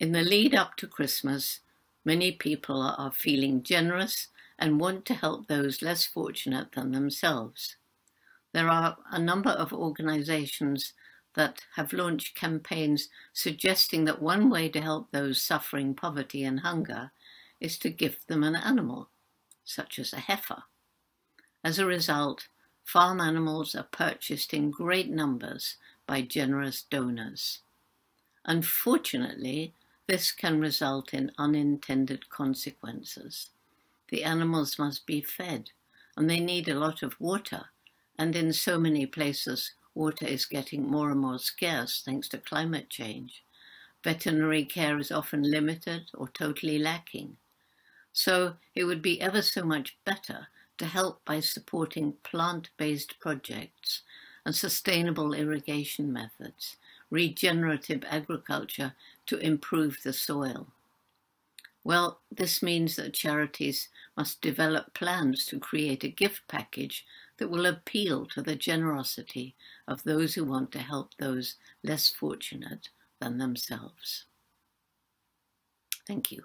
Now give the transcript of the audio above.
In the lead up to Christmas, many people are feeling generous and want to help those less fortunate than themselves. There are a number of organizations that have launched campaigns suggesting that one way to help those suffering poverty and hunger is to gift them an animal, such as a heifer. As a result, farm animals are purchased in great numbers by generous donors. Unfortunately, this can result in unintended consequences. The animals must be fed, and they need a lot of water, and in so many places, water is getting more and more scarce thanks to climate change. Veterinary care is often limited or totally lacking. So it would be ever so much better to help by supporting plant-based projects and sustainable irrigation methods, regenerative agriculture to improve the soil. Well, this means that charities must develop plans to create a gift package that will appeal to the generosity of those who want to help those less fortunate than themselves. Thank you.